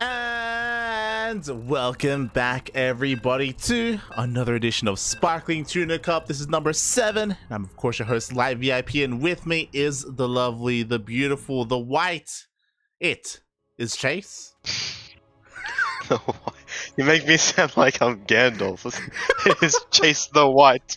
And welcome back, everybody, to another edition of Sparkling Tuna Cup. This is number seven. I'm, of course, your host, Light VIP, and with me is the lovely, the beautiful, the white. It is Chase. you make me sound like I'm Gandalf. it is Chase the White.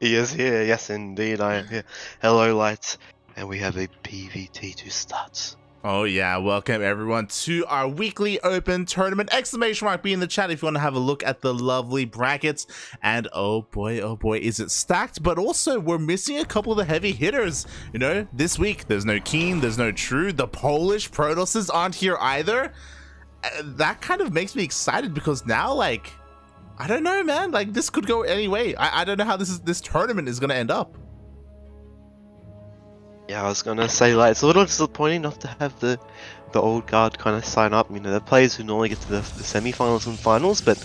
He is here. Yes, indeed, I am here. Hello, lights. And we have a PVT to start. Oh yeah, welcome everyone to our weekly open tournament. Exclamation mark be in the chat if you want to have a look at the lovely brackets. And oh boy, oh boy, is it stacked, but also we're missing a couple of the heavy hitters. You know, this week there's no Keen, there's no True, the Polish Protosses aren't here either. Uh, that kind of makes me excited because now like I don't know, man. Like this could go any way. I, I don't know how this is this tournament is gonna end up. Yeah, I was gonna say like it's a little disappointing not to have the the old guard kind of sign up. You know, the players who normally get to the, the semi-finals and finals, but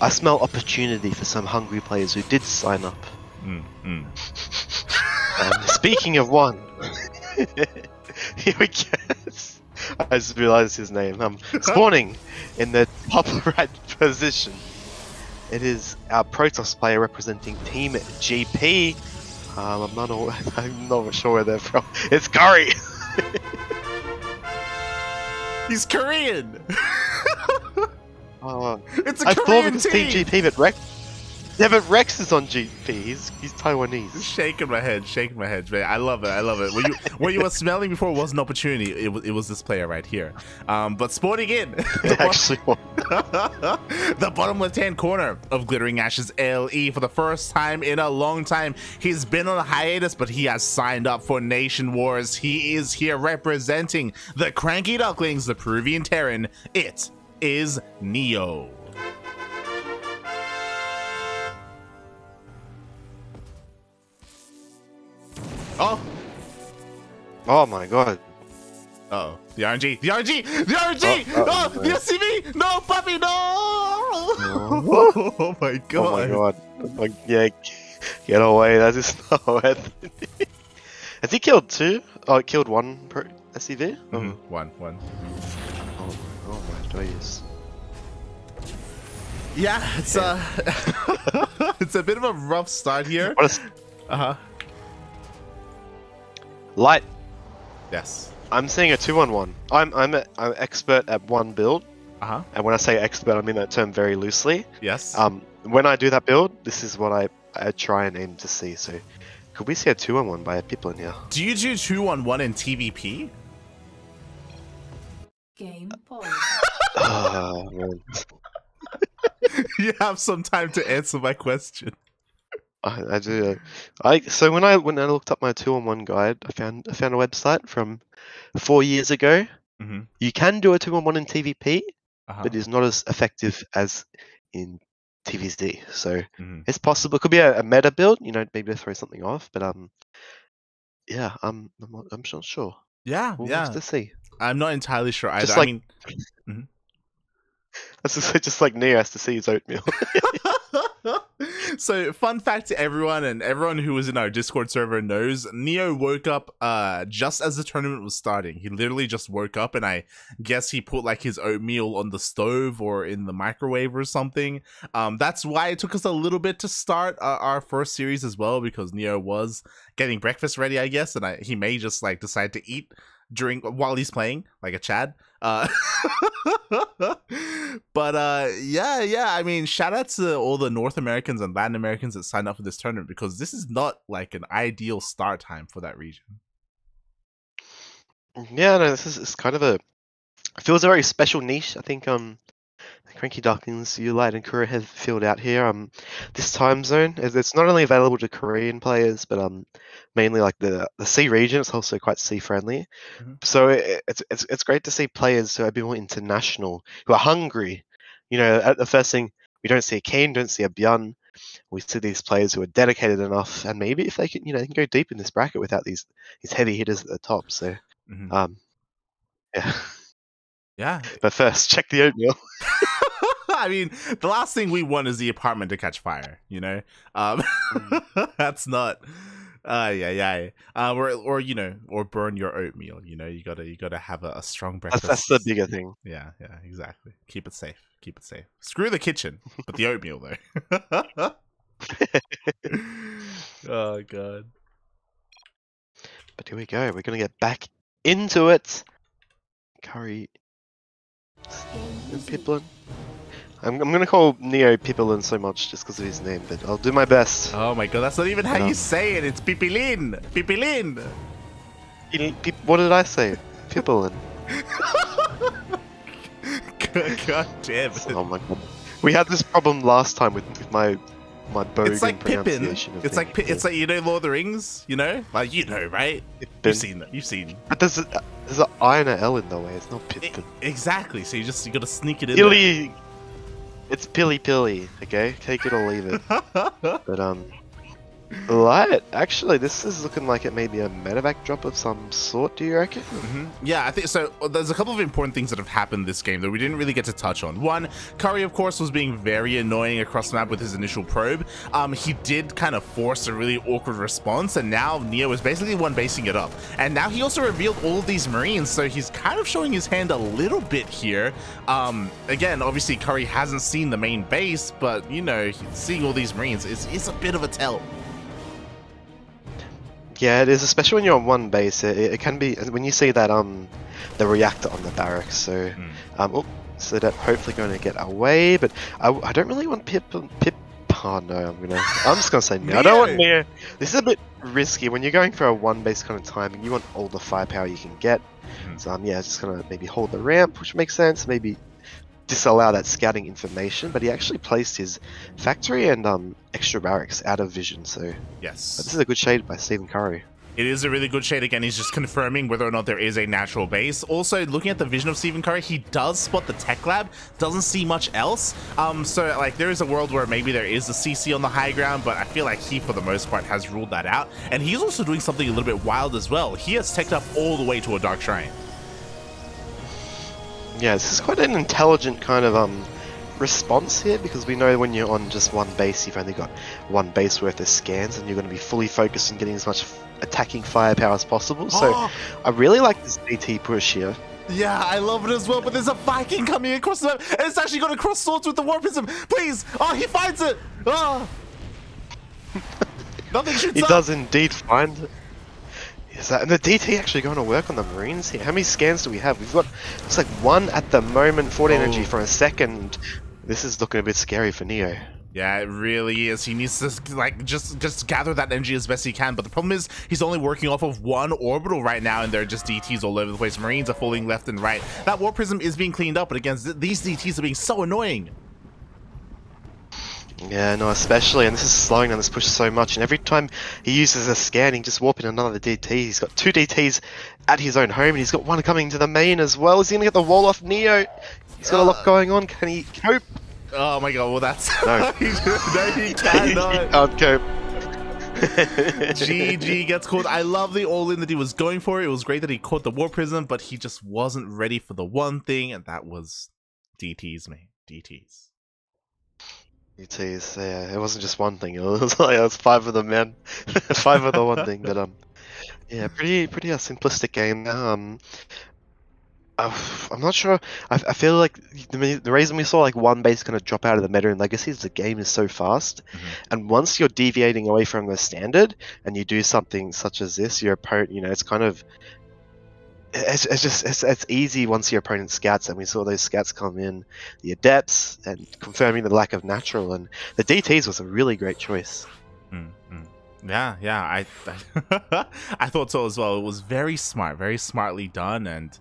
I smell opportunity for some hungry players who did sign up. Mm, mm. um, speaking of one, here we go. I just realized his name. Um, spawning in the top right position. It is our Protoss player representing Team GP. Um, I'm not all, I'm not sure where they're from. It's Curry. He's Korean. uh, it's a I Korean thought it was team. GP, but Rex yeah, but Rex is on GP. He's he's Taiwanese. Shaking my head, shaking my head, man. I love it. I love it. What you what you were smelling before was an opportunity. It was it was this player right here. Um, but sporting in the actually the bottom left hand corner of Glittering Ashes LE for the first time in a long time. He's been on a hiatus, but he has signed up for Nation Wars. He is here representing the Cranky Ducklings, the Peruvian Terran. It is Neo. Oh. Oh my god. Uh oh. The RNG. The RNG. The RNG. Oh, oh, oh the SCV. No, puppy. No. oh my god. Oh my god. Oh, yeah. Get away. That is no Anthony. Has he killed two? Oh, killed one per SCV? Mm -hmm. One. One. Oh, oh my days. Yeah, it's uh, it's a bit of a rough start here. Uh huh. Light. Yes. I'm seeing a two on one. I'm I'm a, I'm expert at one build. Uh huh. And when I say expert, I mean that term very loosely. Yes. Um, when I do that build, this is what I I try and aim to see. So, could we see a two on one by people in here? Do you do two on one in TVP? Game pause. oh, man. you have some time to answer my question. I, I do. I so when I when I looked up my two on one guide, I found I found a website from four years ago. Mm-hmm. You can do a two on one in TVP, uh-huh. but it's not as effective as in TVZ. So mm-hmm. it's possible. It could be a, a, meta build. You know, maybe to throw something off. But um, yeah, I'm I'm, I'm not sure. Yeah, we'll yeah. to see. I'm not entirely sure either. Just like, I mean, mm-hmm. that's just, just like Neo has to see his oatmeal. so fun fact to everyone and everyone who was in our discord server knows neo woke up uh just as the tournament was starting. He literally just woke up and i guess he put like his oatmeal on the stove or in the microwave or something. Um that's why it took us a little bit to start uh, our first series as well because neo was getting breakfast ready i guess and I, he may just like decide to eat during while he's playing like a chad uh but uh yeah yeah i mean shout out to all the north americans and latin americans that signed up for this tournament because this is not like an ideal start time for that region. Yeah no this is it's kind of a feels a very special niche. I think um Cranky Ducklings, Light and Korea have filled out here. Um, this time zone it's not only available to Korean players, but um, mainly like the the SEA region. It's also quite sea friendly, mm-hmm. so it, it's it's it's great to see players who are a bit more international, who are hungry. You know, at the first thing we don't see a Kane, don't see a Bjorn. We see these players who are dedicated enough, and maybe if they can, you know, they can go deep in this bracket without these these heavy hitters at the top. So, mm-hmm. um, yeah. Yeah. But first, check the oatmeal. I mean, the last thing we want is the apartment to catch fire. You know, um, mm. that's not Uh, yeah, yeah. Uh, or, or you know, or burn your oatmeal. You know, you gotta, you gotta have a, a strong breakfast. that's the bigger thing. Yeah, yeah, exactly. Keep it safe. Keep it safe. Screw the kitchen, but the oatmeal though. oh god. But here we go. We're gonna get back into it. Curry. Piplin. I'm, I'm gonna call Neo Pippilin so much just because of his name, but I'll do my best. Oh my god, that's not even how No. you say it. It's Pipilin. Pipilin. Pip- Pip- what did I say? Pippilin. god, damn it. Oh my god. We had this problem last time with, with my my bogan It's like Pippin. pronunciation. It's like things. Pi- it's like you know Lord of the Rings. You know, like you know, right? Pippin. You've seen that. You've seen. But there's a, there's an I and a L in the way. It's not Pippin. exactly. So you just you gotta sneak it in. there. It's pilly pilly. Okay, take it or leave it. But um, right. Actually, this is looking like it may be a Medivac drop of some sort. Do you reckon? Mhm. Yeah, I think so. There's a couple of important things that have happened this game that we didn't really get to touch on. One, Curry, of course, was being very annoying across the map with his initial probe. Um, he did kind of force a really awkward response, and now Neo is basically one basing it up. And now he also revealed all of these Marines, so he's kind of showing his hand a little bit here. Um, again, obviously, Curry hasn't seen the main base, but you know, seeing all these Marines is, is a bit of a tell. Yeah, it is, especially when you're on one base. It, it can be when you see that um, the reactor on the barracks. So Hmm. um, oh, so that hopefully going to get away. But I, I don't really want Pip. Pip. Oh no, I'm gonna. I'm just gonna say no. I don't want Neo. This is a bit risky when you're going for a one base kind of timing. You want all the firepower you can get. Hmm. So um, yeah, just gonna maybe hold the ramp, which makes sense. Maybe disallow that scouting information. But he actually placed his factory and um extra barracks out of vision. So Yes. but this is a good shade by Stephen Curry. It is a really good shade. Again, he's just confirming whether or not there is a natural base. Also, looking at the vision of Stephen Curry, he does spot the tech lab, doesn't see much else. Um, so like there is a world where maybe there is a CC on the high ground, but I feel like he, for the most part, has ruled that out. And he's also doing something a little bit wild as well. He has teched up all the way to a dark shrine. Yeah, this is quite an intelligent kind of um response here because we know when you're on just one base, you've only got one base worth of scans, and you're going to be fully focused on getting as much attacking firepower as possible. So Oh, I really like this DT push here. yeah, I love it as well. But there's a Viking coming across the map, and it's actually going to cross swords with the warp prism. Please, oh, he finds it. Oh. Nothing shoots He up. does indeed find it. Is that and the DT actually going to work on the Marines here? How many scans do we have? We've got it's like one at the moment, 40 energy Oh. for a second. This is looking a bit scary for Neo. Yeah, it really is. He needs to like just just gather that energy as best he can. But the problem is he's only working off of one orbital right now, and there are just DTs all over the place. Marines are falling left and right. That warp prism is being cleaned up, but again, these DTs are being so annoying. Yeah, no, especially, and this is slowing down this push so much. And every time he uses a scan, he just warp in another DT. He's got two DTs at his own home, and he's got one coming to the main as well. Is he gonna get the wall off Neo? He's got a lot going on. Can he cope? Oh my god! Well, that's No. no, he he can't cope. GG gets caught. I love the all in that he was going for. It was great that he caught the warp prism, but he just wasn't ready for the one thing, and that was DTs, man. DTs. DTs, yeah, it wasn't just one thing. It was like it was five of them, man. five of the one thing, but um, yeah, pretty pretty uh, simplistic game. Um, uh, I'm not sure. I, I feel like the, the reason we saw like one base kind of drop out of the meta in Legacy is the game is so fast, Mhm. and once you're deviating away from the standard and you do something such as this, your opponent, you know, it's kind of it's, it's just it's, it's easy once your opponent scouts, and we saw those scouts come in, the adepts, and confirming the lack of natural, and the DTs was a really great choice. Mm, mm. Yeah, yeah, I, I, I thought so as well. It was very smart, very smartly done, and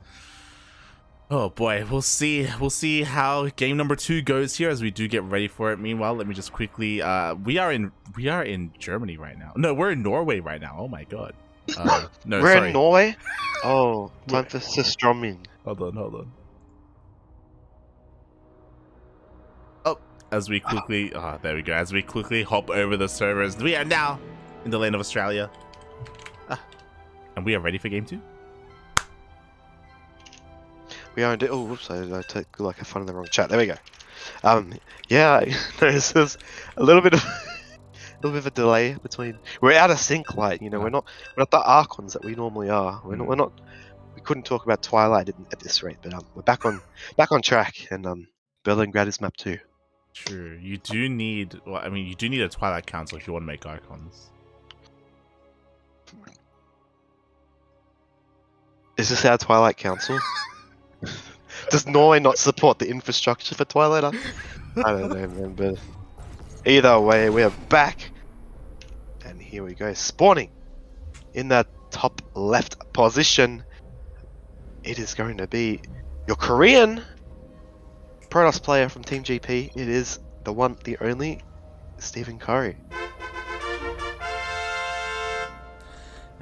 oh boy, we'll see, we'll see how game number two goes here as we do get ready for it. Meanwhile, let me just quickly, uh, we are in, we are in Germany right now. No, we're in Norway right now. Oh my god. Uh, no, We're sorry. in Norway. Oh, time for Systromin. Hold on, hold on. Oh, as we quickly, ah, there we go. As we quickly hop over the servers, we are now in the land of Australia, ah, and we are ready for game two. We are in. Oh, whoops! I, I took like I found in the wrong chat. There we go. Um, yeah, no, this is a little bit of little bit of a delay between. We're out of sync, light. You know, we're not we're not the Archons that we normally are. We're not. We're not. We couldn't talk about Twilight at, at this rate, but um, we're back on back on track, and um, Berlingrad is map two. True. You do need. Well, I mean, you do need a Twilight Council if you want to make icons. Is this our Twilight Council? Does Norway not support the infrastructure for Twilight? I don't know, man. But either way, we are back, here we go, spawning in that top left position. It is going to be your Korean Protoss player from Team GP. It is the one, the only, Stephen Curry.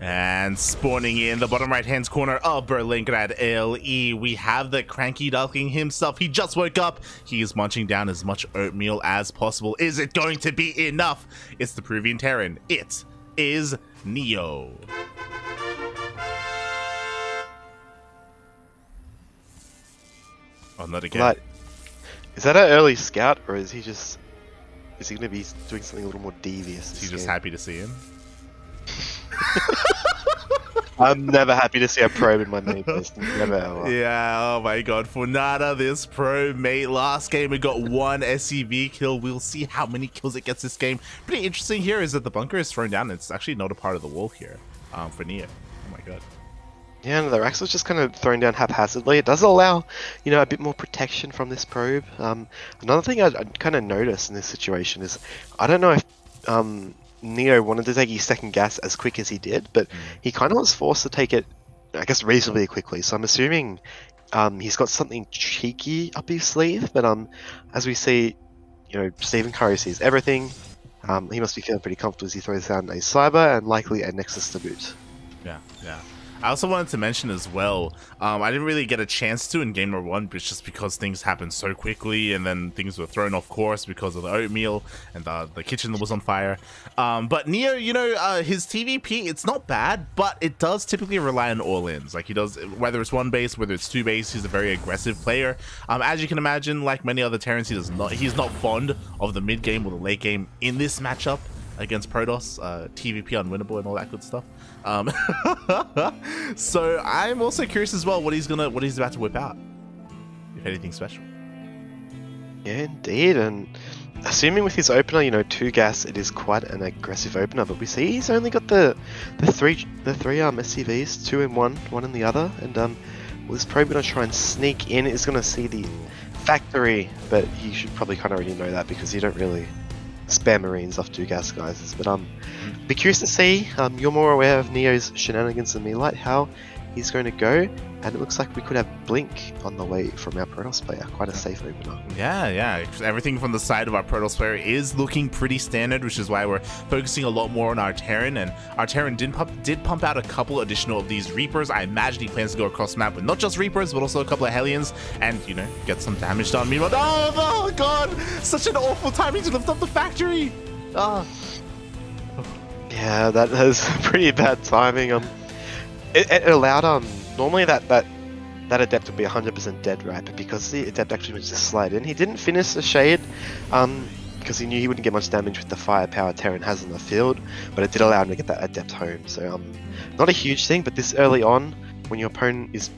And spawning in the bottom right hand corner of Berlingrad LE, we have the cranky duckling himself. He just woke up. He is munching down as much oatmeal as possible. Is it going to be enough? It's the Peruvian Terran. It is Neo. Oh, not again. Like, is that an early scout, or is he just is he going to be doing something a little more devious? He's just happy to see him. I'm never happy to see a probe in my main base. Never ever. Yeah, oh my god. For nada, this probe, mate. Last game, it got one SCV kill. We'll see how many kills it gets this game. Pretty interesting here is that the bunker is thrown down. It's actually not a part of the wall here um, for Neo. Oh my god. Yeah, the Rax was just kind of thrown down haphazardly. It does allow, you know, a bit more protection from this probe. Um, another thing I, I kind of noticed in this situation is, I don't know if um, Neo wanted to take his second gas as quick as he did, but mm. he kind of was forced to take it, I guess, reasonably quickly. So I'm assuming um, he's got something cheeky up his sleeve. But um, as we see, you know, Stephen Curry sees everything. Um, he must be feeling pretty comfortable as he throws down a cyber and likely a Nexus to boot. Yeah, yeah. I also wanted to mention as well, um, I didn't really get a chance to in game number one, but just because things happened so quickly and then things were thrown off course because of the oatmeal and the, the kitchen was on fire. Um, but Neo, you know, uh, his TVP, it's not bad, but it does typically rely on all-ins. Like he does, whether it's one base, whether it's two base, he's a very aggressive player. Um, as you can imagine, like many other Terrans, he does not, he's not fond of the mid game or the late game in this matchup against Protoss, uh, TVP unwinnable and all that good stuff. Um, so I'm also curious as well what he's gonna what he's about to whip out, if anything special. Yeah, indeed, and assuming with his opener, you know, two gas, it is quite an aggressive opener. But we see he's only got the the three the three um SCVs, two in one, one in the other, and um, well, this probe gonna try and sneak in. Is gonna see the factory, but he should probably kind of already know that because you don't really spam marines off two gas guys. But um, be curious to see. Um, you're more aware of Neo's shenanigans than me, like how he's going to go. And it looks like we could have Blink on the way from our Protoss player. Quite a safe opener. Yeah, yeah. Everything from the side of our Protoss player is looking pretty standard, which is why we're focusing a lot more on our Terran. And our Terran did pump, did pump out a couple additional of these Reapers. I imagine he plans to go across the map with not just Reapers, but also a couple of Hellions and, you know, get some damage done. Meanwhile, oh, oh god! Such an awful timing to lift up the factory! Oh. Yeah, that was pretty bad timing. Um, it, it allowed um normally that that that adept would be 100% dead right, but because the adept actually was just slide in, he didn't finish the shade um because he knew he wouldn't get much damage with the firepower Terran has in the field, but it did allow him to get that adept home. So um, not a huge thing, but this early on, when your opponent is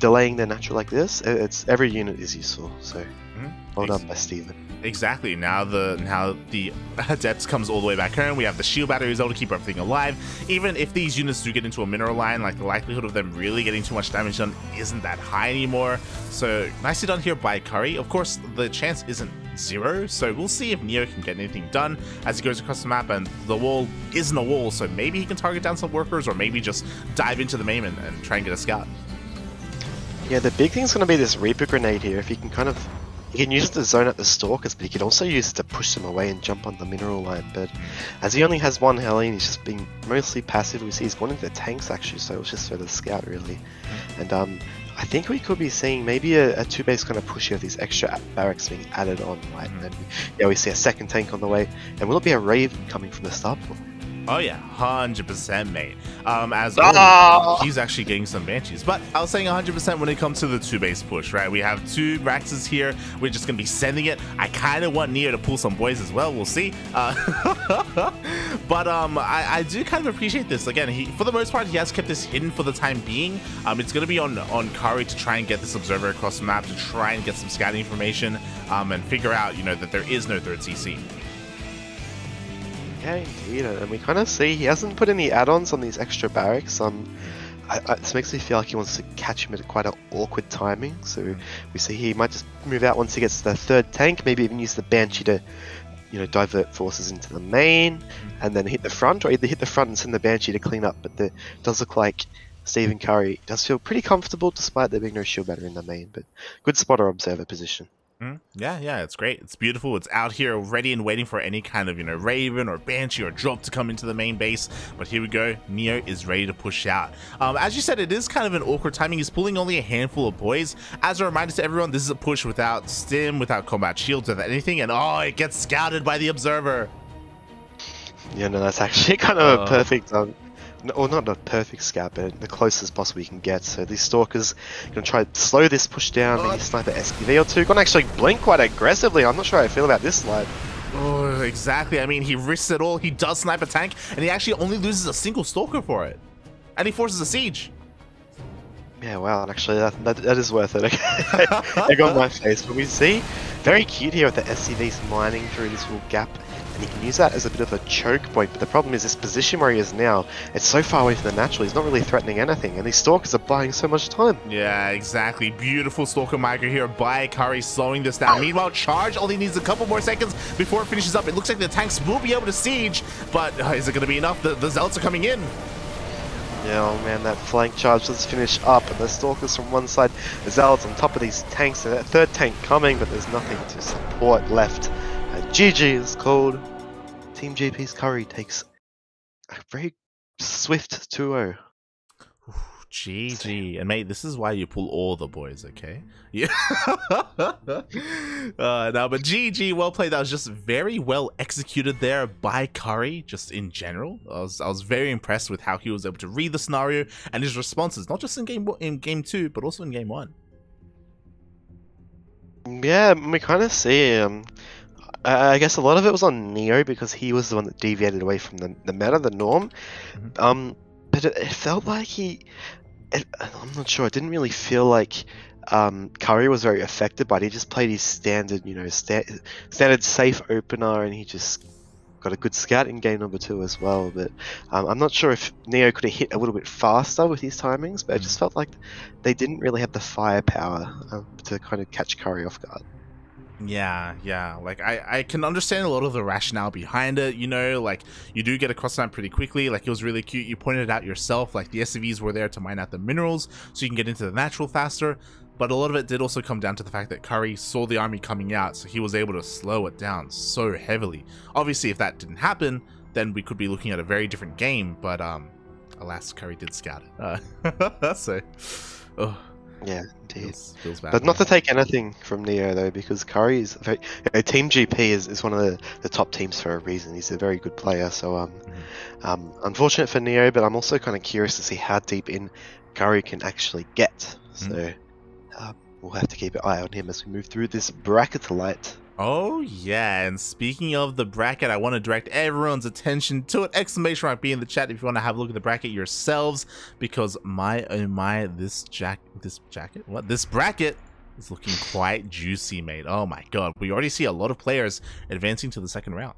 delaying their natural like this, it's every unit is useful. So mm-hmm. well done by Stephen. Exactly. Now the now the adepts comes all the way back home. We have the shield batteries able to keep everything alive. Even if these units do get into a mineral line, like the likelihood of them really getting too much damage done isn't that high anymore. So nicely done here by Curry. Of course, the chance isn't zero, so we'll see if Neo can get anything done as he goes across the map. And the wall isn't a wall, so maybe he can target down some workers, or maybe just dive into the main and, and try and get a scout. Yeah, the big thing's going to be this Reaper grenade here. If he can kind of he can use it to zone out the stalkers, but he can also use it to push them away and jump on the mineral line. But as he only has one Hellion, he's just being mostly passive. We see he's gone into the tanks actually, so it's just for the scout really. And um, I think we could be seeing maybe a, a two base kind of push of these extra barracks being added on, right? Mm-hmm. And yeah, we see a second tank on the way, and will it be a Raven coming from the start? Oh yeah, hundred percent, mate. Um, as Ah! oh, he's actually getting some banshees, but I was saying hundred percent when it comes to the two base push, right? We have two Raxes here. We're just gonna be sending it. I kind of want Neo to pull some boys as well. We'll see. Uh, but um, I, I do kind of appreciate this. Again, he for the most part he has kept this hidden for the time being. Um, it's gonna be on on Curry to try and get this observer across the map to try and get some scouting information. Um, and figure out you know that there is no third CC. Yeah, indeed, and we kind of see he hasn't put any add-ons on these extra barracks. Um, I, I, this makes me feel like he wants to catch him at quite an awkward timing. So we see he might just move out once he gets to the third tank, maybe even use the Banshee to, you know, divert forces into the main, and then hit the front, or either hit the front and send the Banshee to clean up. But the, it does look like Stephen Curry does feel pretty comfortable despite there being no shield batter in the main. But good spotter observer position. Mm, yeah, yeah, it's great. It's beautiful. It's out here ready and waiting for any kind of, you know, Raven or Banshee or drop to come into the main base. But here we go. Neo is ready to push out. Um, as you said, it is kind of an awkward timing. He's pulling only a handful of boys. As a reminder to everyone, this is a push without stim, without combat shields, without anything. And oh, it gets scouted by the observer. Yeah, no, that's actually kind of Oh. a perfect, um, n- or not a perfect scout, but the closest possible you can get. So these stalkers gonna try to slow this push down, maybe snipe an SCV or two. Gonna actually blink quite aggressively. I'm not sure how I feel about this slide. Oh, exactly. I mean, he risks it all. He does snipe a tank, and he actually only loses a single stalker for it. And he forces a siege. Yeah, wow, and actually that, that, that is worth it. Okay, on my face. But we see very cute here with the SCVs mining through this little gap, and he can use that as a bit of a choke point. But the problem is this position where he is now, it's so far away from the natural, he's not really threatening anything, and these stalkers are buying so much time. Yeah, exactly. Beautiful Stalker Micro here by Curry slowing this down. Meanwhile, Charge only needs a couple more seconds before it finishes up. It looks like the tanks will be able to siege, but uh, is it going to be enough? The, the Zealots are coming in. Yeah, oh man, that flank charge does finish up, and the stalkers from one side, the Zealots on top of these tanks, and that third tank coming, but there's nothing to support left. GG is called. Team GP's Curry takes a very swift 2-0. GG. And mate, this is why you pull all the boys, okay? Yeah. uh, no, but GG, well played. That was just very well executed there by Curry, just in general. I was, I was very impressed with how he was able to read the scenario and his responses, not just in game in game two, but also in game one. Yeah, we kind of see. Um, I I guess a lot of it was on Neo because he was the one that deviated away from the, the meta, the norm. Mhm. Um, but it, it felt like he. It, I'm not sure. It didn't really feel like um, Curry was very affected, but he just played his standard, you know, sta- standard safe opener, and he just got a good scout in game number two as well. But um, I'm not sure if Neo could have hit a little bit faster with his timings, but it just felt like they didn't really have the firepower um, to kind of catch Curry off guard. Yeah, yeah. Like I, I can understand a lot of the rationale behind it, you know, like you do get across time pretty quickly. Like it was really cute. You pointed out yourself, like the SCVs were there to mine out the minerals so you can get into the natural faster. But a lot of it did also come down to the fact that Curry saw the army coming out, so he was able to slow it down so heavily. Obviously, if that didn't happen, then we could be looking at a very different game. But um, alas, Curry did scout it. Uh, so, oh, Yeah, indeed. feels. But not to take anything from Neo though, because Curry is very, you know, Team GP is, is one of the, the top teams for a reason. He's a very good player. So um, um, unfortunate for Neo, but I'm also kind of curious to see how deep in Curry can actually get. So um, we'll have to keep an eye on him as we move through this bracket light. Oh yeah, and speaking of the bracket, I want to direct everyone's attention to it. Exclamation mark be in the chat if you want to have a look at the bracket yourselves, because my oh my, this jack this jacket what this bracket is looking quite juicy, mate. Oh my god, we already see a lot of players advancing to the second round.